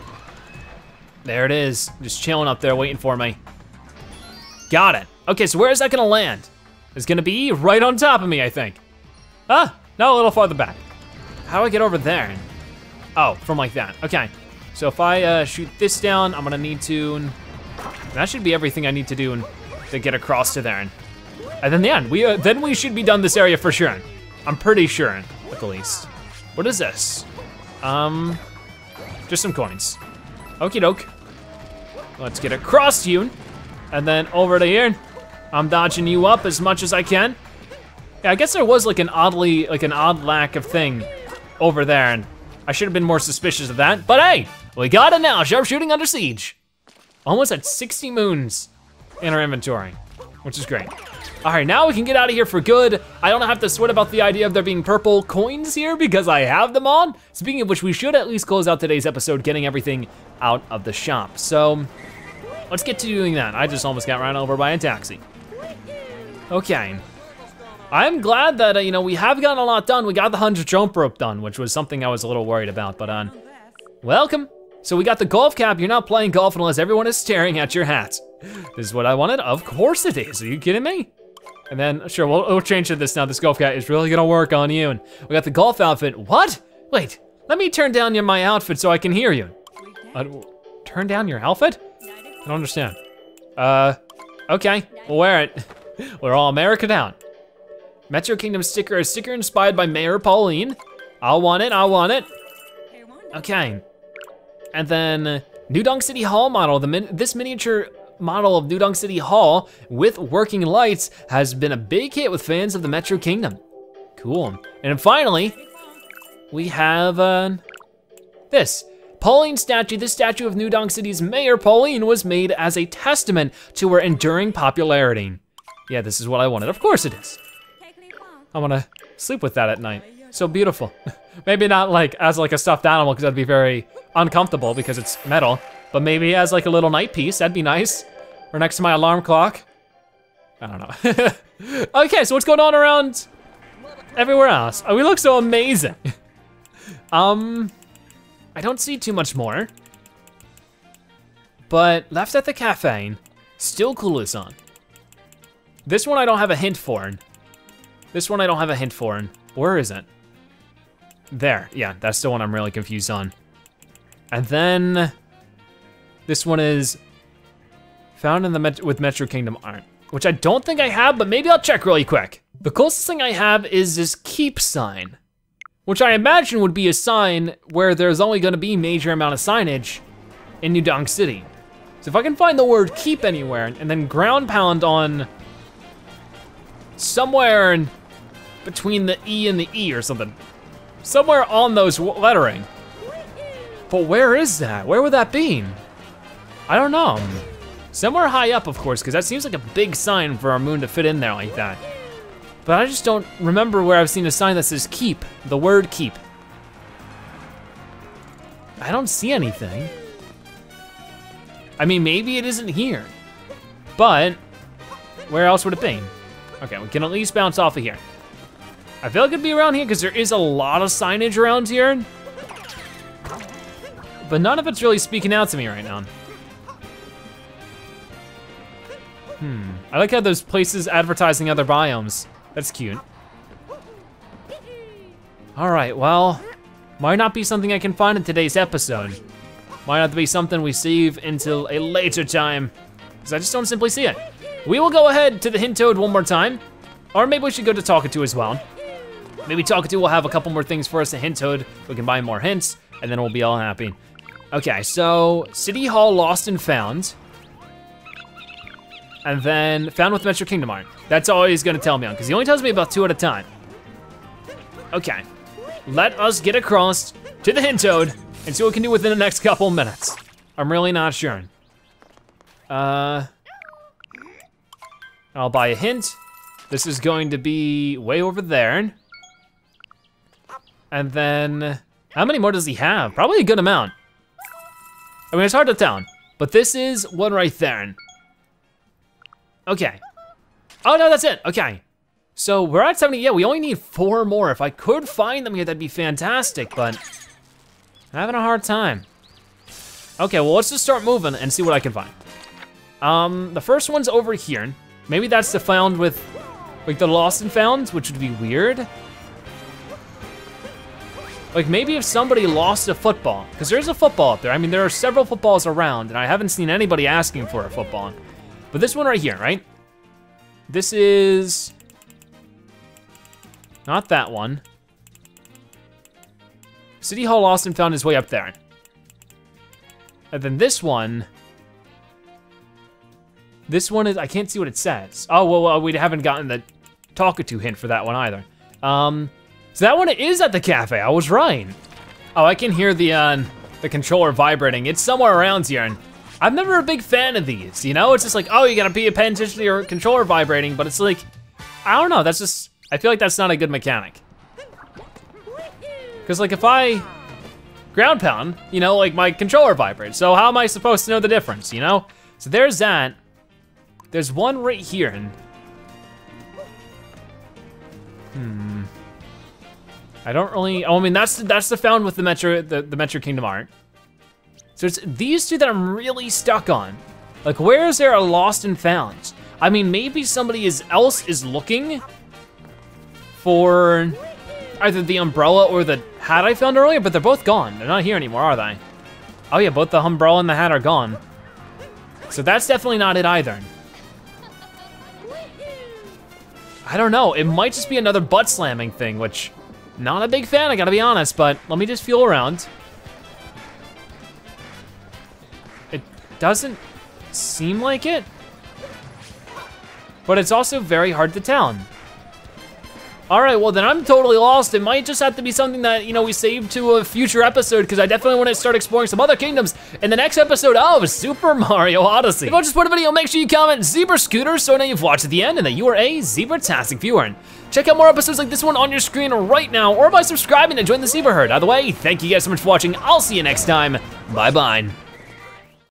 There it is, just chilling up there waiting for me. Got it. Okay, so where is that gonna land? It's gonna be right on top of me, I think. Ah, no, a little farther back. How do I get over there? Oh, from like that, okay. So if I uh, shoot this down, I'm gonna need to, that should be everything I need to do to get across to there. And then the end, we uh, then we should be done this area for sure. I'm pretty sure, at the least. What is this? Um, just some coins. Okie doke. Let's get across you, and then over to here. I'm dodging you up as much as I can. Yeah, I guess there was like an oddly, like an odd lack of thing over there, and I should have been more suspicious of that, but hey, we got it now, sharpshooting under siege. Almost at 60 moons in our inventory, which is great. All right, now we can get out of here for good. I don't have to sweat about the idea of there being purple coins here because I have them on. Speaking of which, we should at least close out today's episode getting everything out of the shop. So let's get to doing that. I just almost got run over by a taxi. Okay. I'm glad that, uh, you know, we have gotten a lot done. We got the 100 jump rope done, which was something I was a little worried about, but uh, welcome. So we got the golf cap. You're not playing golf unless everyone is staring at your hat. This is what I wanted? Of course it is. Are you kidding me? And then, sure, we'll, we'll change to this now. This golf cap is really gonna work on you. And we got the golf outfit. What? Wait, let me turn down your, my outfit so I can hear you. Uh, turn down your outfit? I don't understand. Uh, okay, we'll wear it. [LAUGHS] We're all America down. Metro Kingdom sticker, a sticker inspired by Mayor Pauline. I'll want it, I'll want it. Okay. And then New Donk City Hall model. The min this miniature model of New Donk City Hall with working lights has been a big hit with fans of the Metro Kingdom. Cool. And finally, we have uh, this. Pauline statue, this statue of New Donk City's Mayor Pauline was made as a testament to her enduring popularity. Yeah, this is what I wanted. Of course it is. I wanna sleep with that at night. So beautiful. [LAUGHS] maybe not like as like a stuffed animal because that'd be very uncomfortable because it's metal, but maybe as like a little night piece, that'd be nice. Or next to my alarm clock. I don't know. [LAUGHS] okay, so what's going on around everywhere else? Oh, we look so amazing. [LAUGHS] um, I don't see too much more. but left at the cafe, still clueless on. This one I don't have a hint for. This one I don't have a hint for. Where is it? There, yeah, that's the one I'm really confused on. And then this one is found in the Met with Metro Kingdom art, which I don't think I have, but maybe I'll check really quick. The closest thing I have is this keep sign, which I imagine would be a sign where there's only gonna be major amount of signage in New Donk City. So if I can find the word keep anywhere and then ground pound on somewhere in between the E and the E or something, somewhere on those lettering. But where is that? Where would that be? I don't know. Somewhere high up, of course, because that seems like a big sign for our moon to fit in there like that. But I just don't remember where I've seen a sign that says keep, the word keep. I don't see anything. I mean, maybe it isn't here, but where else would it be? Okay, we can at least bounce off of here. I feel like it'd be around here because there is a lot of signage around here, but none of it's really speaking out to me right now. Hmm, I like how those places advertising other biomes. That's cute. All right, well, might not be something I can find in today's episode. Might have to be something we save until a later time, because I just don't simply see it. We will go ahead to the Hint Toad one more time, or maybe we should go to Talkatoo as well. Maybe Talkatoo will have a couple more things for us to Hint Toad. We can buy more hints, and then we'll be all happy. Okay, so City Hall Lost and Found. And then Found with Metro Kingdom Art. That's all he's gonna tell me on, because he only tells me about two at a time. Okay, let us get across to the Hint Toad and see what we can do within the next couple minutes. I'm really not sure. Uh, I'll buy a hint. This is going to be way over there. And then, how many more does he have? Probably a good amount. I mean, it's hard to tell, but this is one right there. Okay. Oh no, that's it, okay. So we're at 70, yeah, we only need four more. If I could find them here, that'd be fantastic, but I'm having a hard time. Okay, well, let's just start moving and see what I can find. Um, the first one's over here. Maybe that's the found with, like the lost and found, which would be weird. Like maybe if somebody lost a football, because there's a football up there. I mean, there are several footballs around and I haven't seen anybody asking for a football. But this one right here, right? This is, not that one. City Hall Lost and found his way up there. And then this one, this one is, I can't see what it says. Oh, well, well we haven't gotten the Talkatoo hint for that one either. Um, so that one is at the cafe, I was right. Oh, I can hear the, uh, the controller vibrating. It's somewhere around here, and I'm never a big fan of these, you know? It's just like, oh, you gotta be pay attention to your controller vibrating, but it's like, I don't know, that's just, I feel like that's not a good mechanic. Cause like if I ground pound, you know, like my controller vibrates, so how am I supposed to know the difference, you know? So there's that. There's one right here, and Hmm. I don't really, oh, I mean, that's that's the found with the Metro, the, the Metro Kingdom art. So it's these two that I'm really stuck on. Like, where is there a lost and found? I mean, maybe somebody is else is looking for either the umbrella or the hat I found earlier, but they're both gone. They're not here anymore, are they? Oh yeah, both the umbrella and the hat are gone. So that's definitely not it either. I don't know, it might just be another butt slamming thing, which, not a big fan, I gotta be honest, but let me just feel around. Doesn't seem like it, but it's also very hard to tell. All right, well then I'm totally lost. It might just have to be something that, you know, we save to a future episode because I definitely want to start exploring some other kingdoms in the next episode of Super [LAUGHS] Mario Odyssey. If I just put a video, make sure you comment Zebra Scooter so I know you've watched to the end and that you are a Zebra-tastic viewer. Check out more episodes like this one on your screen right now or by subscribing to join the Zebra Herd. Either way, thank you guys so much for watching. I'll see you next time. Bye-bye.